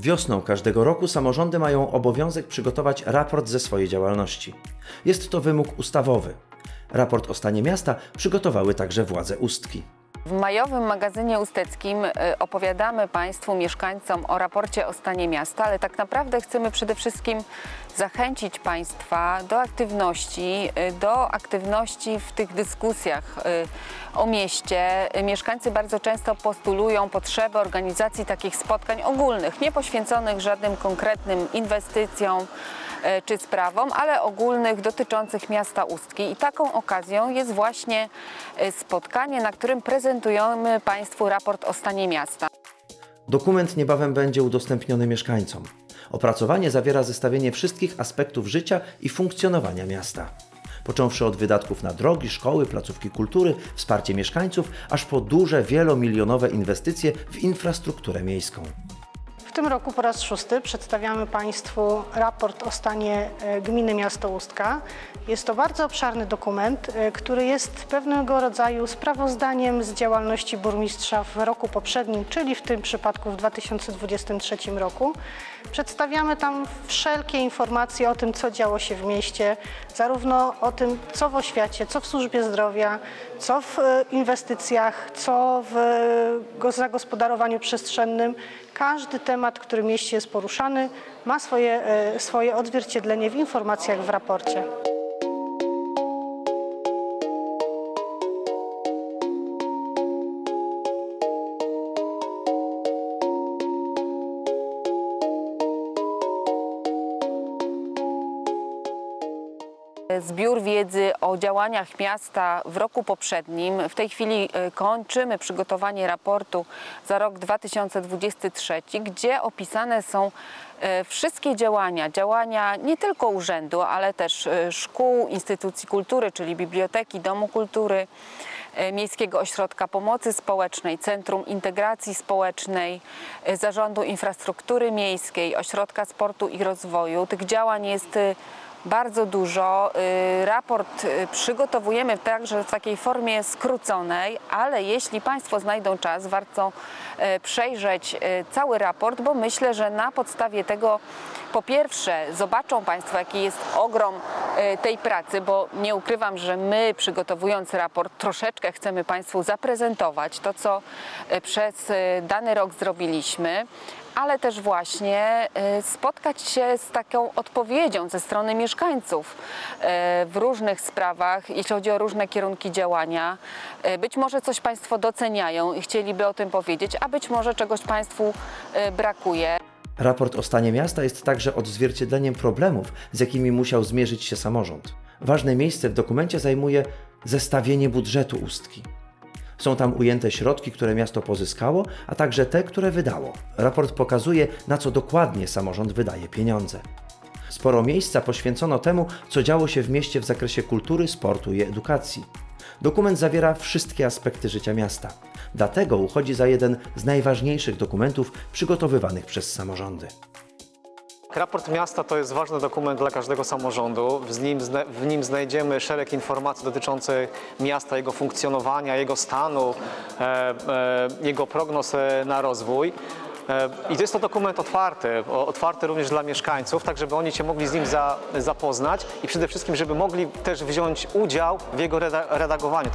Wiosną każdego roku samorządy mają obowiązek przygotować raport ze swojej działalności. Jest to wymóg ustawowy. Raport o stanie miasta przygotowały także władze Ustki. W majowym magazynie usteckim y, opowiadamy Państwu, mieszkańcom o raporcie o stanie miasta, ale tak naprawdę chcemy przede wszystkim zachęcić Państwa do aktywności, y, do aktywności w tych dyskusjach y, o mieście. Mieszkańcy bardzo często postulują potrzebę organizacji takich spotkań ogólnych, nie poświęconych żadnym konkretnym inwestycjom, czy sprawom, ale ogólnych dotyczących miasta Ustki. I taką okazją jest właśnie e, spotkanie, na którym prezentujemy Państwu raport o stanie miasta. Dokument niebawem będzie udostępniony mieszkańcom. Opracowanie zawiera zestawienie wszystkich aspektów życia i funkcjonowania miasta. Począwszy od wydatków na drogi, szkoły, placówki kultury, wsparcie mieszkańców, aż po duże, wielomilionowe inwestycje w infrastrukturę miejską. Tym roku po raz szósty przedstawiamy Państwu raport o stanie e, gminy Miasto Ustka. Jest to bardzo obszarny dokument, e, który jest pewnego rodzaju sprawozdaniem z działalności burmistrza w roku poprzednim, czyli w tym przypadku w 2023 roku. Przedstawiamy tam wszelkie informacje o tym, co działo się w mieście, zarówno o tym, co w oświacie, co w służbie zdrowia, co w e, inwestycjach, co w go- zagospodarowaniu przestrzennym. Każdy temat, który w mieście jest poruszany, ma swoje, e, swoje odzwierciedlenie w informacjach w raporcie. Zbiór wiedzy o działaniach miasta w roku poprzednim. W tej chwili e, kończymy przygotowanie raportu za rok 2023, gdzie opisane są e, wszystkie działania, działania nie tylko urzędu, ale też e, szkół, instytucji kultury, czyli biblioteki, domu kultury, Miejskiego Ośrodka Pomocy Społecznej, Centrum Integracji Społecznej, Zarządu Infrastruktury Miejskiej, Ośrodka Sportu i Rozwoju. Tych działań jest bardzo dużo. Y, Raport y, przygotowujemy także w takiej formie skróconej, ale jeśli Państwo znajdą czas, warto y, przejrzeć cały raport, bo myślę, że na podstawie tego po pierwsze zobaczą Państwo, jaki jest ogrom tej pracy, bo nie ukrywam, że my przygotowując raport troszeczkę chcemy Państwu zaprezentować to, co y, przez y, dany rok zrobiliśmy ale też właśnie spotkać się z taką odpowiedzią ze strony mieszkańców w różnych sprawach, jeśli chodzi o różne kierunki działania. Być może coś Państwo doceniają i chcieliby o tym powiedzieć, a być może czegoś Państwu brakuje. Raport o stanie miasta jest także odzwierciedleniem problemów, z jakimi musiał zmierzyć się samorząd. Ważne miejsce w dokumencie zajmuje zestawienie budżetu Ustki. Są tam ujęte środki, które miasto pozyskało, a także te, które wydało. Raport pokazuje, na co dokładnie samorząd wydaje pieniądze. Sporo miejsca poświęcono temu, co działo się w mieście w zakresie kultury, sportu i edukacji. Dokument zawiera wszystkie aspekty życia miasta. Dlatego uchodzi za jeden z najważniejszych dokumentów przygotowywanych przez samorządy. Raport miasta to jest ważny dokument dla każdego samorządu. W nim, w nim znajdziemy szereg informacji dotyczących miasta, jego funkcjonowania, jego stanu, e, e, jego prognoz na rozwój. E, I jest to dokument otwarty, otwarty również dla mieszkańców, tak żeby oni się mogli z nim za, zapoznać i przede wszystkim, żeby mogli też wziąć udział w jego reda- redagowaniu.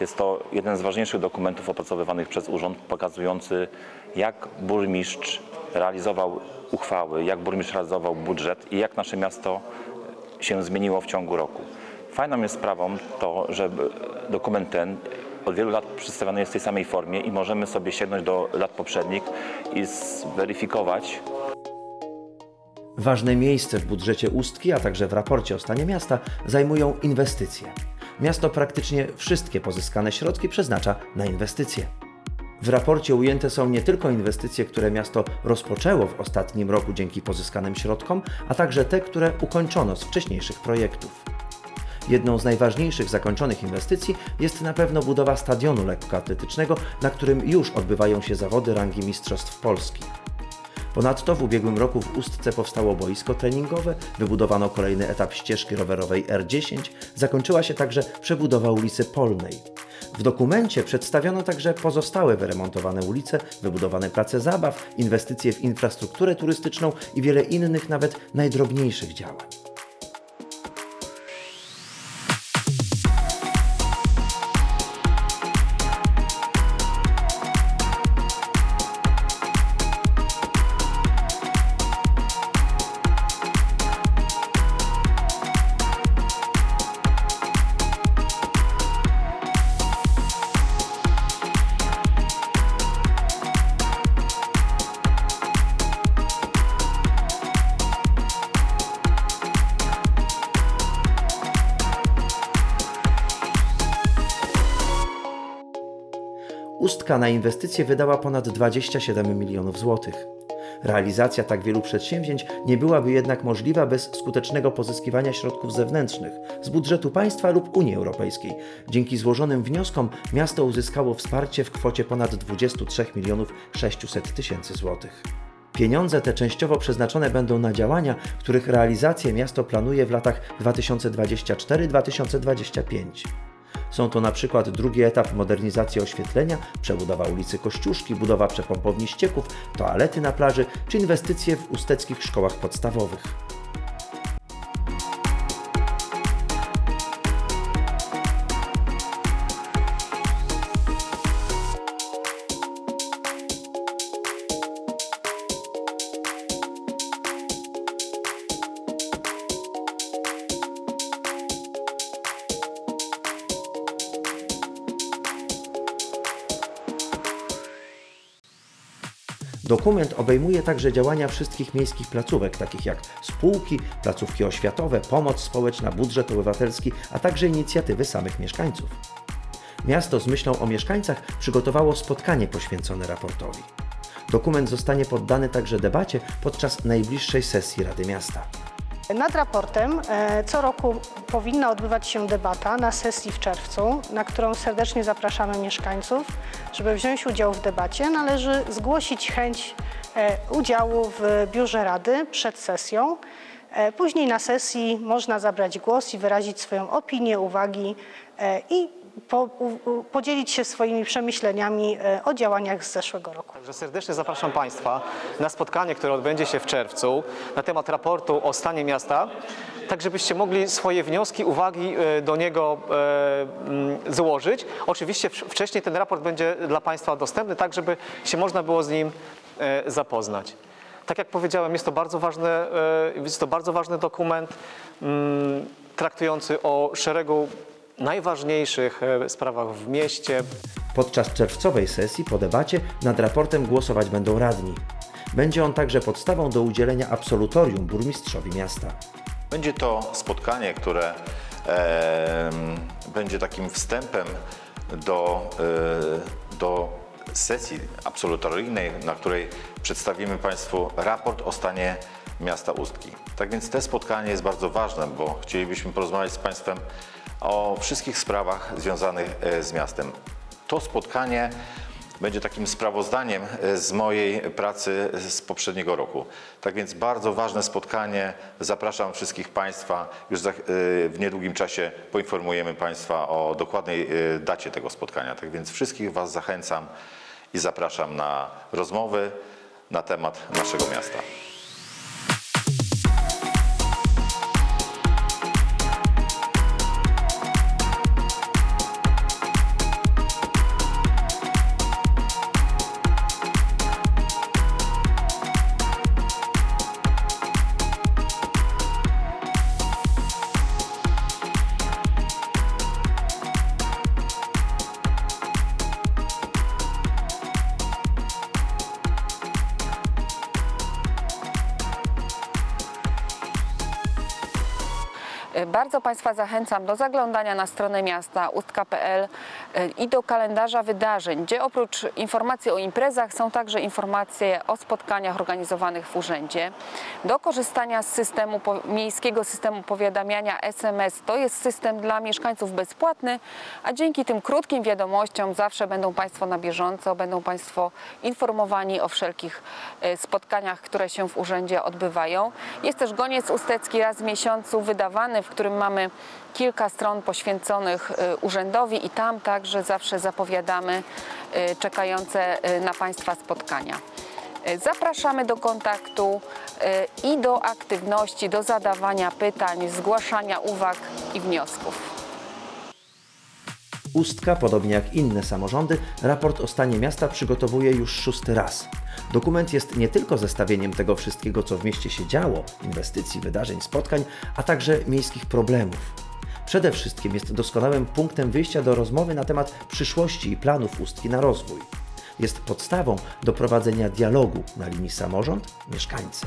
Jest to jeden z ważniejszych dokumentów opracowywanych przez urząd, pokazujący jak burmistrz realizował uchwały, jak burmistrz realizował budżet i jak nasze miasto się zmieniło w ciągu roku. Fajną jest sprawą to, że dokument ten od wielu lat przedstawiany jest w tej samej formie i możemy sobie sięgnąć do lat poprzednich i zweryfikować, Ważne miejsce w budżecie Ustki, a także w raporcie o stanie miasta zajmują inwestycje. Miasto praktycznie wszystkie pozyskane środki przeznacza na inwestycje. W raporcie ujęte są nie tylko inwestycje, które miasto rozpoczęło w ostatnim roku dzięki pozyskanym środkom, a także te, które ukończono z wcześniejszych projektów. Jedną z najważniejszych zakończonych inwestycji jest na pewno budowa stadionu lekkoatletycznego, na którym już odbywają się zawody rangi Mistrzostw Polski. Ponadto w ubiegłym roku w Ustce powstało boisko treningowe, wybudowano kolejny etap ścieżki rowerowej R10, zakończyła się także przebudowa ulicy Polnej. W dokumencie przedstawiono także pozostałe wyremontowane ulice, wybudowane place zabaw, inwestycje w infrastrukturę turystyczną i wiele innych, nawet najdrobniejszych działań. Na inwestycje wydała ponad 27 milionów złotych. Realizacja tak wielu przedsięwzięć nie byłaby jednak możliwa bez skutecznego pozyskiwania środków zewnętrznych z budżetu państwa lub Unii Europejskiej. Dzięki złożonym wnioskom miasto uzyskało wsparcie w kwocie ponad 23 milionów 600 tysięcy złotych. Pieniądze te częściowo przeznaczone będą na działania, których realizację miasto planuje w latach 2024-2025. Są to na przykład drugi etap modernizacji oświetlenia, przebudowa ulicy Kościuszki, budowa przepompowni ścieków, toalety na plaży czy inwestycje w usteckich szkołach podstawowych. Dokument obejmuje także działania wszystkich miejskich placówek, takich jak spółki, placówki oświatowe, pomoc społeczna, budżet obywatelski, a także inicjatywy samych mieszkańców. Miasto z myślą o mieszkańcach przygotowało spotkanie poświęcone raportowi. Dokument zostanie poddany także debacie podczas najbliższej sesji Rady Miasta. Nad raportem e, co roku powinna odbywać się debata na sesji w czerwcu, na którą serdecznie zapraszamy mieszkańców. Żeby wziąć udział w debacie, należy zgłosić chęć e, udziału w biurze Rady przed sesją. E, później na sesji można zabrać głos i wyrazić swoją opinię, uwagi i po, u, podzielić się swoimi przemyśleniami e, o działaniach z zeszłego roku. Także serdecznie zapraszam Państwa na spotkanie, które odbędzie się w czerwcu na temat raportu o stanie miasta, tak żebyście mogli swoje wnioski, uwagi e, do niego e, mm, złożyć. Oczywiście wcześniej ten raport będzie dla Państwa dostępny, tak żeby się można było z nim zapoznać. Tak jak powiedziałem, jest to bardzo ważny, jest to bardzo ważny dokument mm, traktujący o szeregu najważniejszych e, sprawach w mieście. Podczas czerwcowej sesji po debacie nad raportem głosować będą radni. Będzie on także podstawą do udzielenia absolutorium burmistrzowi miasta. Będzie to spotkanie, które e, będzie takim wstępem do, e, do sesji absolutoryjnej, na której przedstawimy Państwu raport o stanie miasta Ustki. Tak więc to spotkanie jest bardzo ważne, bo chcielibyśmy porozmawiać z Państwem o wszystkich sprawach związanych e, z miastem. To spotkanie będzie takim sprawozdaniem e, z mojej pracy z poprzedniego roku. Tak więc bardzo ważne spotkanie. Zapraszam wszystkich Państwa. Już e, w niedługim czasie poinformujemy Państwa o dokładnej dacie tego spotkania. Tak więc wszystkich Was zachęcam i zapraszam na rozmowy na temat naszego miasta. Bardzo Państwa zachęcam do zaglądania na stronę miasta ustka.pl. i do kalendarza wydarzeń, gdzie oprócz informacji o imprezach są także informacje o spotkaniach organizowanych w urzędzie. Do korzystania z systemu miejskiego systemu powiadamiania SMS. To jest system dla mieszkańców bezpłatny, a dzięki tym krótkim wiadomościom zawsze będą Państwo na bieżąco, będą Państwo informowani o wszelkich e, spotkaniach, które się w urzędzie odbywają. Jest też goniec ustecki raz w miesiącu wydawany, w którym mamy kilka stron poświęconych e, urzędowi i tam także zawsze zapowiadamy e, czekające na Państwa spotkania. Zapraszamy do kontaktu i do aktywności, do zadawania pytań, zgłaszania uwag i wniosków. Ustka, podobnie jak inne samorządy, raport o stanie miasta przygotowuje już szósty raz. Dokument jest nie tylko zestawieniem tego wszystkiego, co w mieście się działo inwestycji, wydarzeń, spotkań, a także miejskich problemów. Przede wszystkim jest doskonałym punktem wyjścia do rozmowy na temat przyszłości i planów Ustki na rozwój. Jest podstawą do prowadzenia dialogu na linii samorząd-mieszkańcy.